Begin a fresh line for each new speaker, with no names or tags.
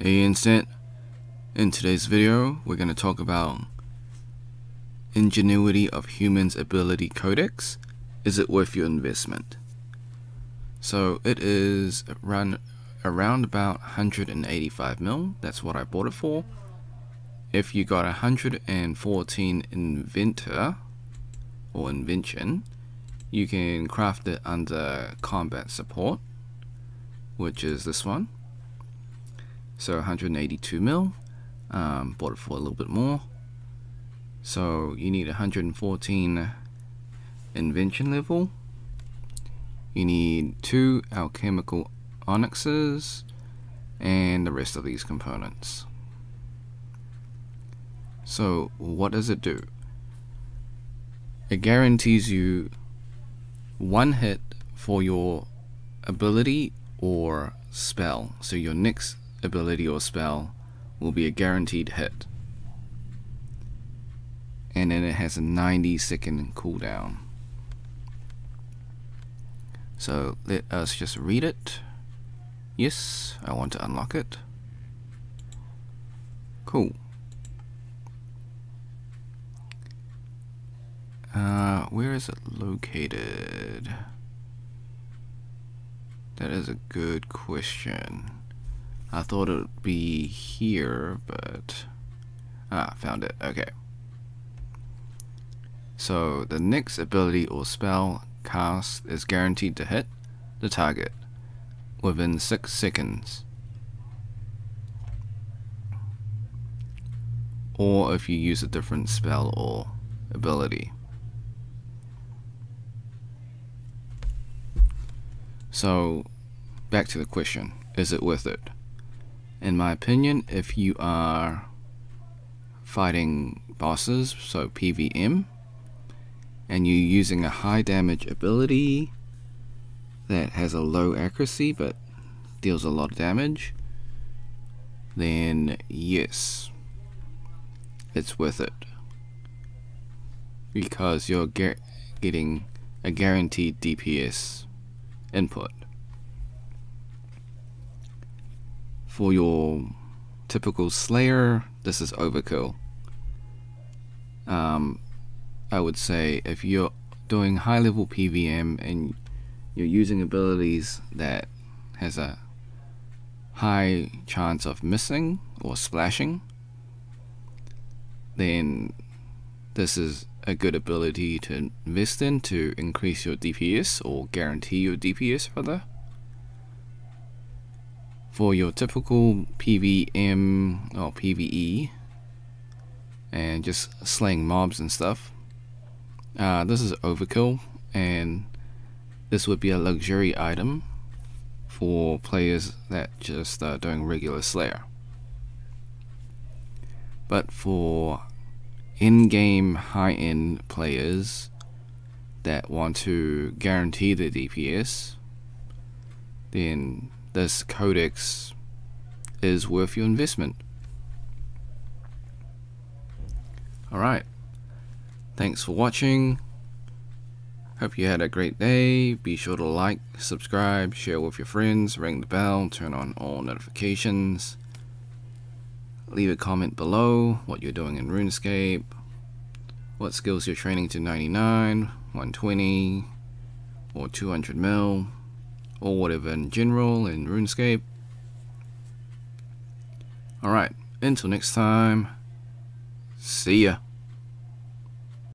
Hey Instant, in today's video we're going to talk about Ingenuity of Humans Ability Codex. Is it worth your investment? So it is run around about 185 mil, that's what I bought it for. If you got 114 inventor or invention, you can craft it under combat support, which is this one so 182 mil um, bought it for a little bit more. So you need 114 invention level. You need two alchemical onyxes and the rest of these components. So what does it do? It guarantees you one hit for your ability or spell. So your next ability or spell will be a guaranteed hit. And then it has a 90 second cooldown. So let us just read it. Yes, I want to unlock it. Cool. Uh, where is it located? That is a good question. I thought it would be here, but... Ah, found it. Okay. So, the next ability or spell cast is guaranteed to hit the target within 6 seconds. Or if you use a different spell or ability. So, back to the question, is it worth it? In my opinion, if you are fighting bosses, so PVM, and you're using a high damage ability that has a low accuracy but deals a lot of damage, then yes, it's worth it. Because you're getting a guaranteed DPS input. For your typical Slayer, this is overkill. Um, I would say if you're doing high level PVM and you're using abilities that has a high chance of missing or splashing, then this is a good ability to invest in to increase your DPS or guarantee your DPS rather for your typical PVM or PVE and just slaying mobs and stuff. Uh, this is overkill and this would be a luxury item for players that just are doing regular Slayer. But for in-game high-end players that want to guarantee the DPS, then this codex is worth your investment. Alright, thanks for watching. Hope you had a great day. Be sure to like, subscribe, share with your friends, ring the bell, turn on all notifications. Leave a comment below what you're doing in RuneScape, what skills you're training to 99, 120, or 200 mil or whatever in general in RuneScape. Alright, until next time, see ya.